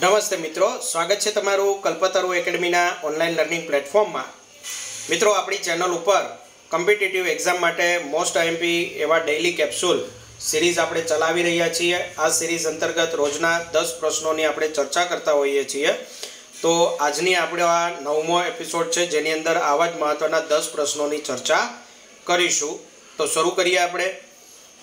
નમસ્તે મિત્રો, સ્વાગત છે તમારું કલ્પતરુ એકેડમીના ઓનલાઈન લર્નિંગ પ્લેટફોર્મમાં. મિત્રો, આપણી ચેનલ ઉપર કોમ્પિટિટિવ એક્ઝામ માટે મોસ્ટ આઈએમપી એવા ડેઇલી કેપ્સ્યુલ સિરીઝ આપણે ચલાવી રહ્યા છીએ. આ સિરીઝ અંતર્ગત રોજના દસ પ્રશ્નોની આપણે ચર્ચા કરતા હોઈએ છીએ. તો આજની આપણે આ નવમો એપિસોડ છે, જેની અંદર આવા જ મહત્ત્વના દસ પ્રશ્નોની ચર્ચા કરીશું. તો શરૂ કરીએ આપણે.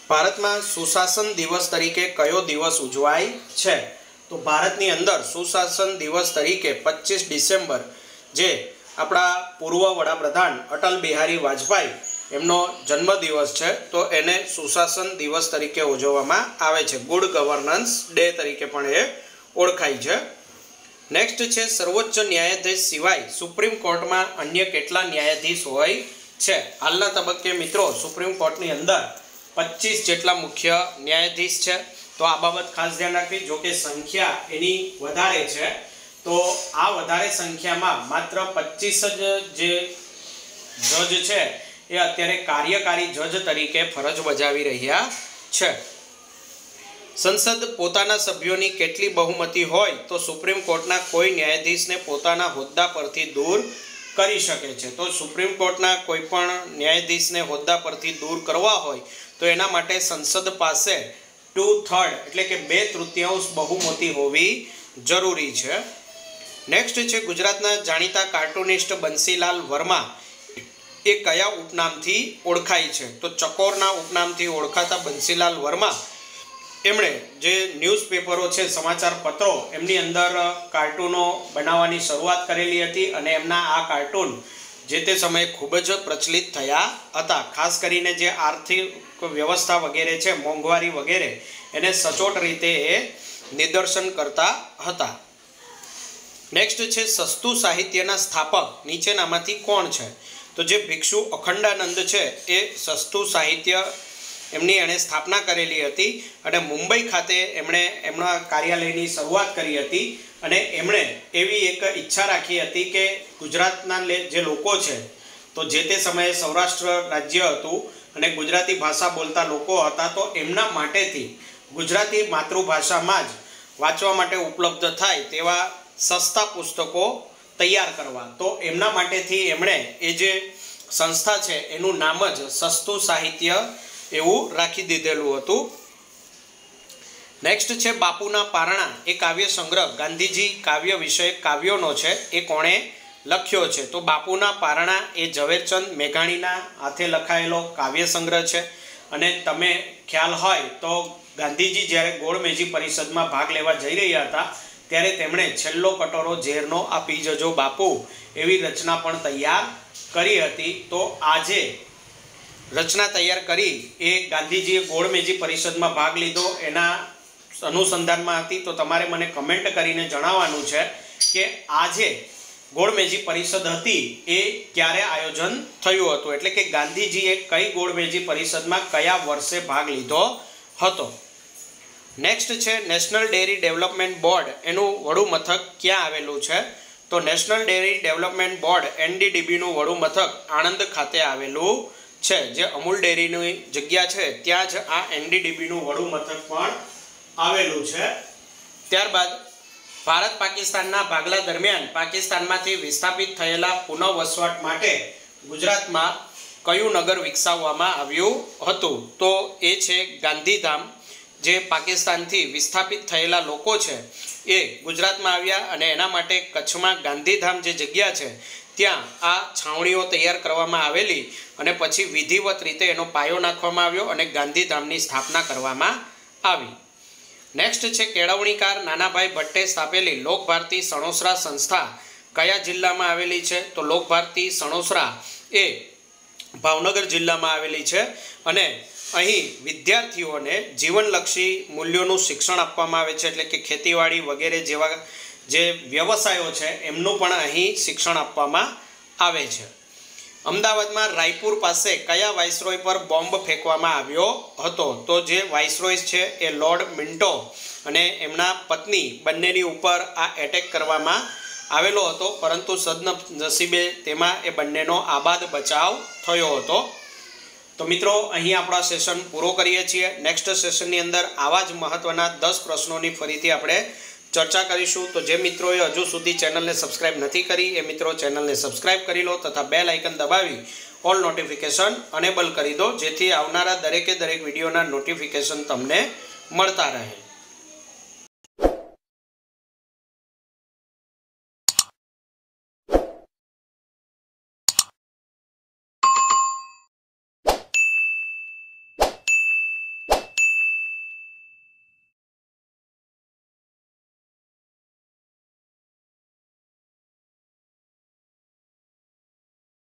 ભારતમાં સુશાસન દિવસ તરીકે કયો દિવસ ઉજવાય છે? તો ભારતની અંદર સુશાસન દિવસ તરીકે પચીસ ડિસેમ્બર, જે આપણા પૂર્વ વડાપ્રધાન અટલ બિહારી વાજપેયી એમનો જન્મદિવસ છે, તો એને સુશાસન દિવસ તરીકે ઉજવવામાં આવે છે. ગુડ ગવર્નન્સ ડે તરીકે પણ એ ઓળખાય છે. નેક્સ્ટ છે, સર્વોચ્ચ ન્યાયાધીશ સિવાય સુપ્રીમ કોર્ટમાં અન્ય કેટલા ન્યાયાધીશ હોય છે? હાલના તબક્કે મિત્રો, સુપ્રીમ કોર્ટની અંદર પચીસ જેટલા મુખ્ય ન્યાયાધીશ છે. તો આ બાબત ખાસ ધ્યાન રાખવી. જો કે સંખ્યા એની વધારે છે, તો આ વધારે સંખ્યામાં માત્ર પચીસ જ જે જજ છે, એ અત્યારે કાર્યકારી જજ તરીકે ફરજ બજાવી રહ્યા છે. સંસદ પોતાના સભ્યોની કેટલી બહુમતી હોય, તો સુપ્રીમ કોર્ટના કોઈ ન્યાયાધીશને પોતાના હોદ્દા પરથી દૂર કરી શકે છે. તો સુપ્રીમ કોર્ટના કોઈ પણ ન્યાયાધીશને હોદ્દા પરથી દૂર કરવા હોય, તો એના માટે સંસદ પાસે ટુ થર્ડ એટલે કે બે તૃતીયાંશ બહુમતી હોવી જરૂરી છે. નેક્સ્ટ છે ગુજરાતના જાણીતા કાર્ટુનિસ્ટ બંસીલાલ વર્મા. એ કયા ઉપનામથી ઓળખાય છે? તો ચકોરના ઉપનામથી ઓળખાતા બંસીલાલ વર્મા. એમણે જે ન્યૂઝપેપરો છે, સમાચાર પત્રો, એમની અંદર કાર્ટૂનો બનાવવાની શરૂઆત કરેલી હતી અને એમના આ કાર્ટૂન જે તે સમયે ખૂબ જ પ્રચલિત થયા હતા. ખાસ કરીને જે આર્થિક વ્યવસ્થા વગેરે છે, મોંઘવારી વગેરે, એને સચોટ રીતે એ નિદર્શન કરતા હતા. નેક્સ્ટ છે, સસ્તું સાહિત્યના સ્થાપક. નીચેનામાંથી કોણ છે? તો જે ભિક્ષુ અખંડાનંદ છે, એ સસ્તું સાહિત્ય એમની એણે સ્થાપના કરેલી હતી અને મુંબઈ ખાતે એમણે એમના કાર્યાલયની શરૂઆત કરી હતી. અને એમણે એવી એક ઈચ્છા રાખી હતી કે ગુજરાતના જે લોકો છે, તો જે તે સમયે સૌરાષ્ટ્ર રાજ્ય હતું અને ગુજરાતી ભાષા બોલતા લોકો હતા, તો એમના માટેથી ગુજરાતી માતૃભાષામાં જ વાંચવા માટે ઉપલબ્ધ થાય તેવા સસ્તા પુસ્તકો તૈયાર કરવા. તો એમના માટેથી એમણે એ જે સંસ્થા છે, એનું નામ જ સસ્તું સાહિત્ય એવું રાખી દીધેલું હતું. નેક્સ્ટ છે બાપુના પારણા. એ કાવ્ય સંગ્રહ. ગાંધીજી કાવ્ય વિષય કાવ્યોનો છે. એ કોણે લખ્યો છે? તો બાપુના પારણા એ ઝવેરચંદ મેઘાણીના હાથે લખાયેલો કાવ્ય સંગ્રહ છે. અને તમે ખ્યાલ હોય તો ગાંધીજી જ્યારે ગોળમેજી પરિષદમાં ભાગ લેવા જઈ રહ્યા હતા, ત્યારે તેમણે છેલ્લો કટોરો ઝેરનો આ પી જજો બાપુ, એવી રચના પણ તૈયાર કરી હતી. તો આજે રચના તૈયાર કરી એ ગાંધીજીએ ગોળમેજી પરિષદમાં ભાગ લીધો. એના અનુસંધાનમાં હતી, તો તમારે મને કમેન્ટ કરીને જણાવવાનું છે કે આજે ગોળમેજી પરિષદ હતી, એ ક્યારે આયોજન થયું હતું? એટલે કે ગાંધીજીએ કઈ ગોળમેજી પરિષદમાં કયા વર્ષે ભાગ લીધો હતો? નેક્સ્ટ છે નેશનલ ડેરી ડેવલપમેન્ટ બોર્ડ એનું વડુ મથક ક્યાં આવેલું છે? તો નેશનલ ડેરી ડેવલપમેન્ટ બોર્ડ એનડીડીબીનું વડુ મથક આણંદ ખાતે આવેલું છે. જે અમૂલ ડેરીની જગ્યા છે. ત્યાં જ આ એનડીડીબીનું વડુ મથક પણ આવેલું છે. ત્યારબાદ ભારત પાકિસ્તાનના ભાગલા દરમિયાન પાકિસ્તાનમાંથી વિસ્થાપિત થયેલા પુનઃવસવાટ માટે ગુજરાતમાં કયું નગર વિકસાવવામાં આવ્યું હતું? તો એ છે ગાંધીધામ, જે પાકિસ્તાનથી વિસ્થાપિત થયેલા લોકો છે એ ગુજરાતમાં આવ્યા અને એના માટે કચ્છમાં ગાંધીધામ જે જગ્યા છે, ત્યાં આ છાવણીઓ તૈયાર કરવામાં આવેલી અને પછી વિધિવત રીતે એનો પાયો નાખવામાં આવ્યો અને ગાંધીધામની સ્થાપના કરવામાં આવી. નેક્સ્ટ છે કેળવણીકાર નાનાભાઈ ભટ્ટે સ્થાપેલી લોકભારતી સણોસરા સંસ્થા. કયા જિલ્લામાં આવેલી છે? તો લોકભારતી સણોસરા એ ભાવનગર જિલ્લામાં આવેલી છે અને અહીં વિદ્યાર્થીઓને જીવનલક્ષી મૂલ્યોનું શિક્ષણ આપવામાં આવે છે એટલે કે ખેતીવાડી વગેરે જેવા જે વ્યવસાયો છે, એમનું પણ અહીં શિક્ષણ આપવામાં આવે છે. અમદાવાદમાં રાયપુર પાસે કયા વાઇસરોય પર બોમ્બ ફેંકવામાં આવ્યો હતો? તો જે વાઇસરોય છે એ લોર્ડ મિન્ટો અને એમના પત્ની બંનેની ઉપર આ એટેક કરવામાં આવેલો હતો, પરંતુ સદનસીબે તેમાં એ બંનેનો આબાદ બચાવ થયો હતો. તો મિત્રો, અહીં આપણો સેશન પૂરો કરીએ છીએ. નેક્સ્ટ સેશનની અંદર આવા જ મહત્ત્વના દસ પ્રશ્નોની ફરીથી આપણે ચર્ચા કરીશું. તો જે મિત્રોએ હજુ સુધી ચેનલને સબસ્ક્રાઇબ નથી કરી, એ મિત્રો ચેનલને સબસ્ક્રાઇબ કરી લો તથા બેલ આઇકન દબાવી ઓલ નોટિફિકેશન અનેબલ કરી દો, જેથી આવનારા દરેકે દરેક વિડીયોના નોટિફિકેશન તમને મળતા રહે.